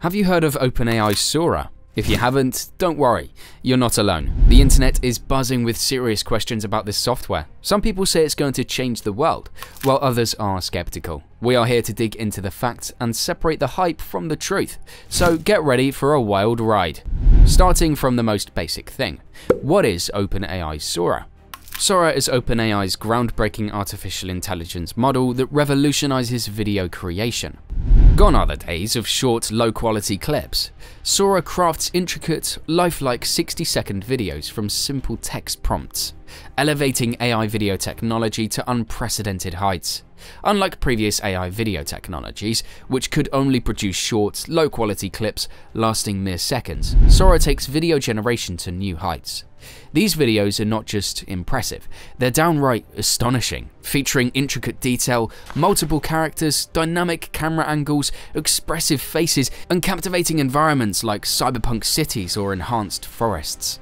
Have you heard of OpenAI's Sora? If you haven't, don't worry, you're not alone. The internet is buzzing with serious questions about this software. Some people say it's going to change the world, while others are skeptical. We are here to dig into the facts and separate the hype from the truth, so get ready for a wild ride. Starting from the most basic thing, what is OpenAI's Sora? Sora is OpenAI's groundbreaking artificial intelligence model that revolutionizes video creation. Gone are the days of short, low-quality clips. Sora crafts intricate, lifelike 60-second videos from simple text prompts, elevating AI video technology to unprecedented heights. Unlike previous AI video technologies, which could only produce short, low-quality clips lasting mere seconds, Sora takes video generation to new heights. These videos are not just impressive, they're downright astonishing, featuring intricate detail, multiple characters, dynamic camera angles, expressive faces, and captivating environments like cyberpunk cities or enhanced forests.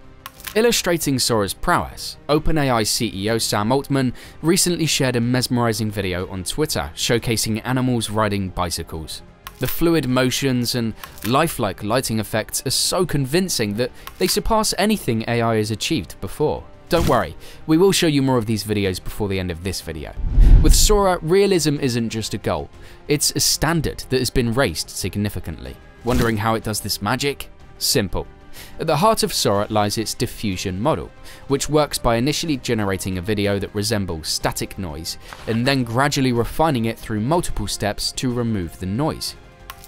Illustrating Sora's prowess, OpenAI CEO Sam Altman recently shared a mesmerizing video on Twitter showcasing animals riding bicycles. The fluid motions and lifelike lighting effects are so convincing that they surpass anything AI has achieved before. Don't worry, we will show you more of these videos before the end of this video. With Sora, realism isn't just a goal, it's a standard that has been raised significantly. Wondering how it does this magic? Simple. At the heart of Sora lies its diffusion model, which works by initially generating a video that resembles static noise, and then gradually refining it through multiple steps to remove the noise.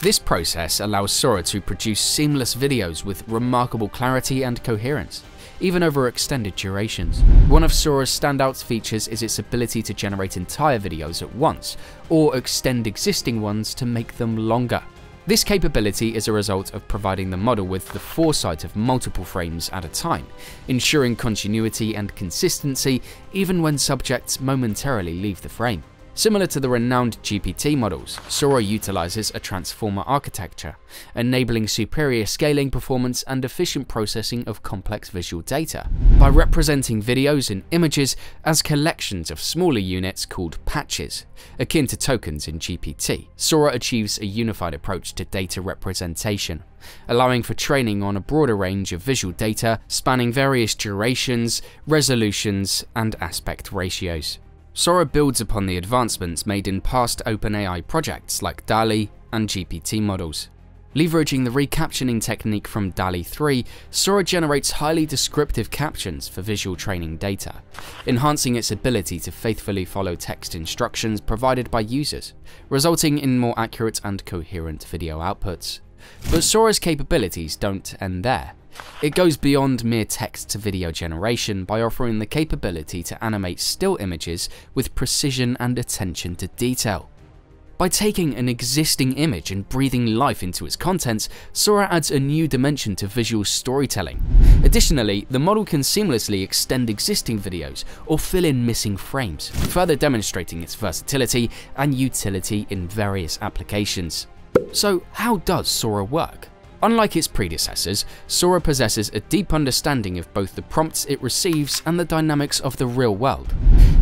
This process allows Sora to produce seamless videos with remarkable clarity and coherence, even over extended durations. One of Sora's standout features is its ability to generate entire videos at once, or extend existing ones to make them longer. This capability is a result of providing the model with the foresight of multiple frames at a time, ensuring continuity and consistency even when subjects momentarily leave the frame. Similar to the renowned GPT models, Sora utilizes a transformer architecture, enabling superior scaling performance and efficient processing of complex visual data. By representing videos and images as collections of smaller units called patches, akin to tokens in GPT, Sora achieves a unified approach to data representation, allowing for training on a broader range of visual data spanning various durations, resolutions, and aspect ratios. Sora builds upon the advancements made in past OpenAI projects like DALL-E and GPT models. Leveraging the recaptioning technique from DALL-E 3, Sora generates highly descriptive captions for visual training data, enhancing its ability to faithfully follow text instructions provided by users, resulting in more accurate and coherent video outputs. But Sora's capabilities don't end there. It goes beyond mere text to video generation by offering the capability to animate still images with precision and attention to detail. By taking an existing image and breathing life into its contents, Sora adds a new dimension to visual storytelling. Additionally, the model can seamlessly extend existing videos or fill in missing frames, further demonstrating its versatility and utility in various applications. So how does Sora work? Unlike its predecessors, Sora possesses a deep understanding of both the prompts it receives and the dynamics of the real world.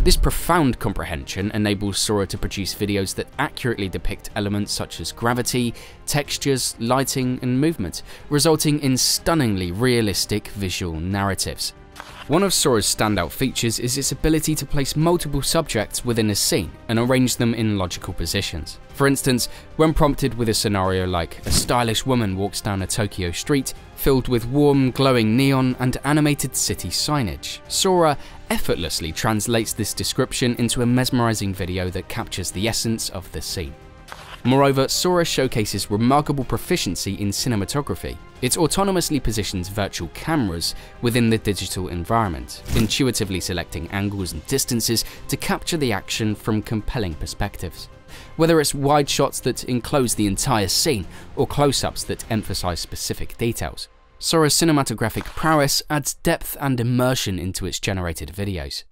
This profound comprehension enables Sora to produce videos that accurately depict elements such as gravity, textures, lighting, and movement, resulting in stunningly realistic visual narratives. One of Sora's standout features is its ability to place multiple subjects within a scene and arrange them in logical positions. For instance, when prompted with a scenario like a stylish woman walks down a Tokyo street filled with warm, glowing neon and animated city signage, Sora effortlessly translates this description into a mesmerizing video that captures the essence of the scene. Moreover, Sora showcases remarkable proficiency in cinematography. It autonomously positions virtual cameras within the digital environment, intuitively selecting angles and distances to capture the action from compelling perspectives. Whether it's wide shots that enclose the entire scene or close-ups that emphasize specific details, Sora's cinematographic prowess adds depth and immersion into its generated videos.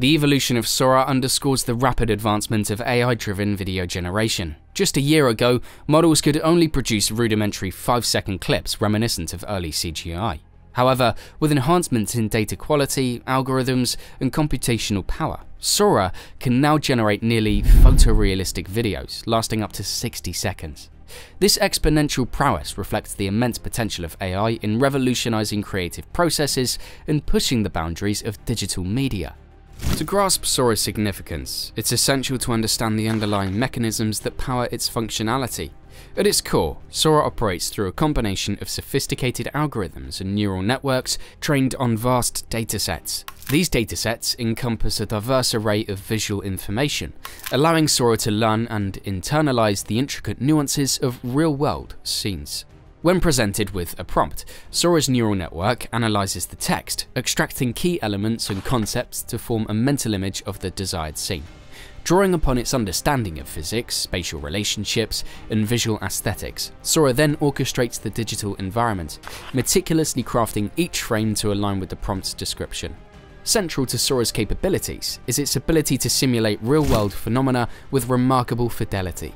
The evolution of Sora underscores the rapid advancement of AI-driven video generation. Just a year ago, models could only produce rudimentary 5-second clips reminiscent of early CGI. However, with enhancements in data quality, algorithms, and computational power, Sora can now generate nearly photorealistic videos lasting up to 60 seconds. This exponential prowess reflects the immense potential of AI in revolutionizing creative processes and pushing the boundaries of digital media. To grasp Sora's significance, it's essential to understand the underlying mechanisms that power its functionality. At its core, Sora operates through a combination of sophisticated algorithms and neural networks trained on vast datasets. These datasets encompass a diverse array of visual information, allowing Sora to learn and internalize the intricate nuances of real-world scenes. When presented with a prompt, Sora's neural network analyzes the text, extracting key elements and concepts to form a mental image of the desired scene. Drawing upon its understanding of physics, spatial relationships, and visual aesthetics, Sora then orchestrates the digital environment, meticulously crafting each frame to align with the prompt's description. Central to Sora's capabilities is its ability to simulate real-world phenomena with remarkable fidelity.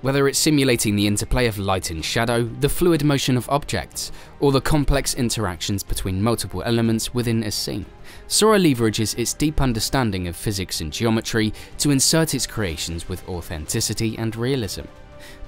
Whether it's simulating the interplay of light and shadow, the fluid motion of objects, or the complex interactions between multiple elements within a scene, Sora leverages its deep understanding of physics and geometry to insert its creations with authenticity and realism.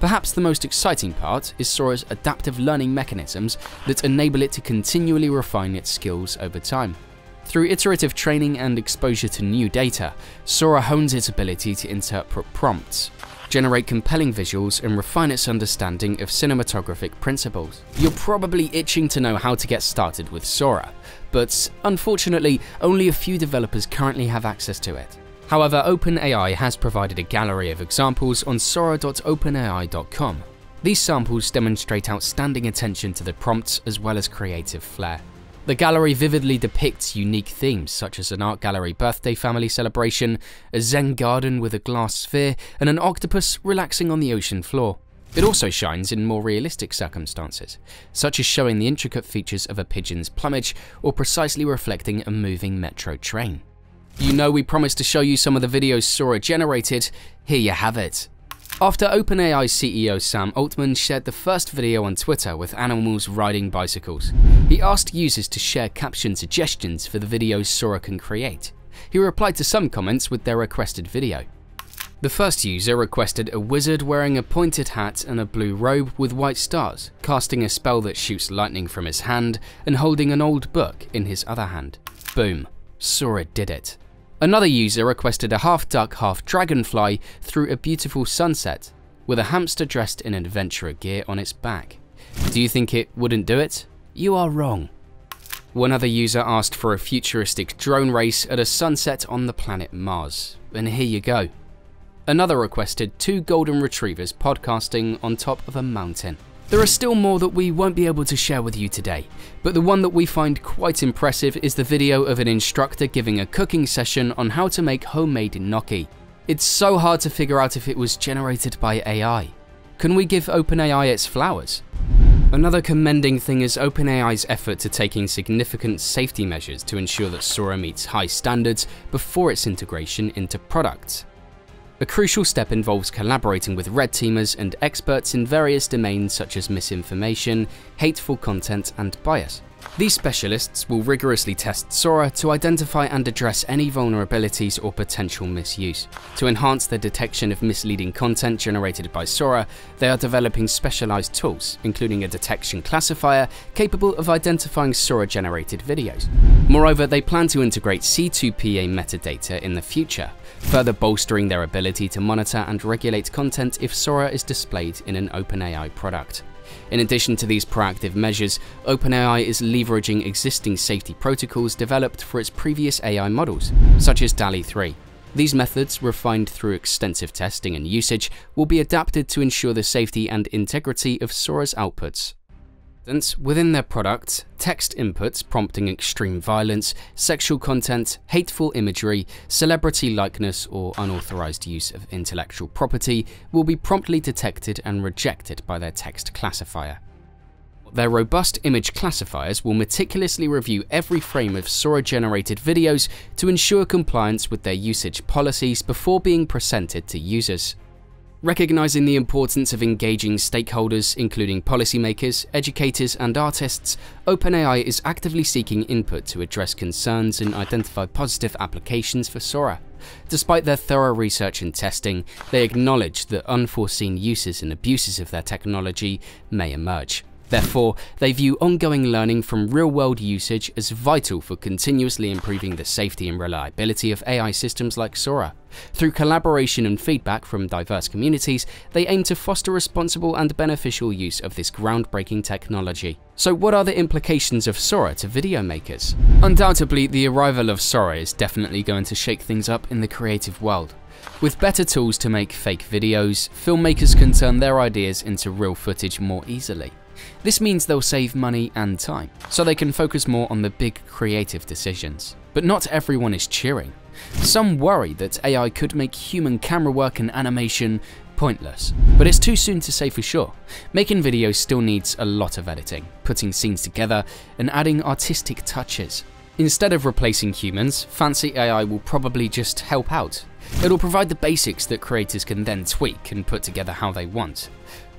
Perhaps the most exciting part is Sora's adaptive learning mechanisms that enable it to continually refine its skills over time. Through iterative training and exposure to new data, Sora hones its ability to interpret prompts, generate compelling visuals, and refine its understanding of cinematographic principles. You're probably itching to know how to get started with Sora, but unfortunately, only a few developers currently have access to it. However, OpenAI has provided a gallery of examples on sora.openai.com. These samples demonstrate outstanding attention to the prompts as well as creative flair. The gallery vividly depicts unique themes such as an art gallery birthday family celebration, a Zen garden with a glass sphere, and an octopus relaxing on the ocean floor. It also shines in more realistic circumstances, such as showing the intricate features of a pigeon's plumage or precisely reflecting a moving metro train. You know we promised to show you some of the videos Sora generated, here you have it. After OpenAI CEO Sam Altman shared the first video on Twitter with animals riding bicycles, he asked users to share caption suggestions for the videos Sora can create. He replied to some comments with their requested video. The first user requested a wizard wearing a pointed hat and a blue robe with white stars, casting a spell that shoots lightning from his hand and holding an old book in his other hand. Boom, Sora did it. Another user requested a half duck, half dragonfly through a beautiful sunset, with a hamster dressed in adventurer gear on its back. Do you think it wouldn't do it? You are wrong. One other user asked for a futuristic drone race at a sunset on the planet Mars, and here you go. Another requested two golden retrievers podcasting on top of a mountain. There are still more that we won't be able to share with you today, but the one that we find quite impressive is the video of an instructor giving a cooking session on how to make homemade gnocchi. It's so hard to figure out if it was generated by AI. Can we give OpenAI its flowers? Another commending thing is OpenAI's effort to taking significant safety measures to ensure that Sora meets high standards before its integration into products. A crucial step involves collaborating with red teamers and experts in various domains such as misinformation, hateful content, and bias. These specialists will rigorously test Sora to identify and address any vulnerabilities or potential misuse. To enhance the detection of misleading content generated by Sora, they are developing specialized tools, including a detection classifier capable of identifying Sora-generated videos. Moreover, they plan to integrate C2PA metadata in the future, further bolstering their ability to monitor and regulate content if Sora is displayed in an OpenAI product. In addition to these proactive measures, OpenAI is leveraging existing safety protocols developed for its previous AI models, such as DALL-E 3. These methods, refined through extensive testing and usage, will be adapted to ensure the safety and integrity of Sora's outputs within their product, text inputs prompting extreme violence, sexual content, hateful imagery, celebrity likeness, or unauthorized use of intellectual property will be promptly detected and rejected by their text classifier. Their robust image classifiers will meticulously review every frame of Sora-generated videos to ensure compliance with their usage policies before being presented to users. Recognizing the importance of engaging stakeholders, including policymakers, educators, and artists, OpenAI is actively seeking input to address concerns and identify positive applications for Sora. Despite their thorough research and testing, they acknowledge that unforeseen uses and abuses of their technology may emerge. Therefore, they view ongoing learning from real-world usage as vital for continuously improving the safety and reliability of AI systems like Sora. Through collaboration and feedback from diverse communities, they aim to foster responsible and beneficial use of this groundbreaking technology. So what are the implications of Sora to video makers? Undoubtedly, the arrival of Sora is definitely going to shake things up in the creative world. With better tools to make fake videos, filmmakers can turn their ideas into real footage more easily. This means they'll save money and time, so they can focus more on the big creative decisions. But not everyone is cheering. Some worry that AI could make human camera work and animation pointless. But it's too soon to say for sure. Making videos still needs a lot of editing, putting scenes together, and adding artistic touches. Instead of replacing humans, fancy AI will probably just help out. It'll provide the basics that creators can then tweak and put together how they want.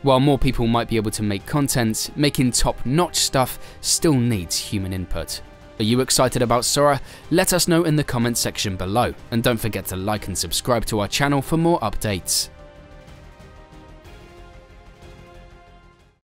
While more people might be able to make content, making top-notch stuff still needs human input. Are you excited about Sora? Let us know in the comments section below, and don't forget to like and subscribe to our channel for more updates.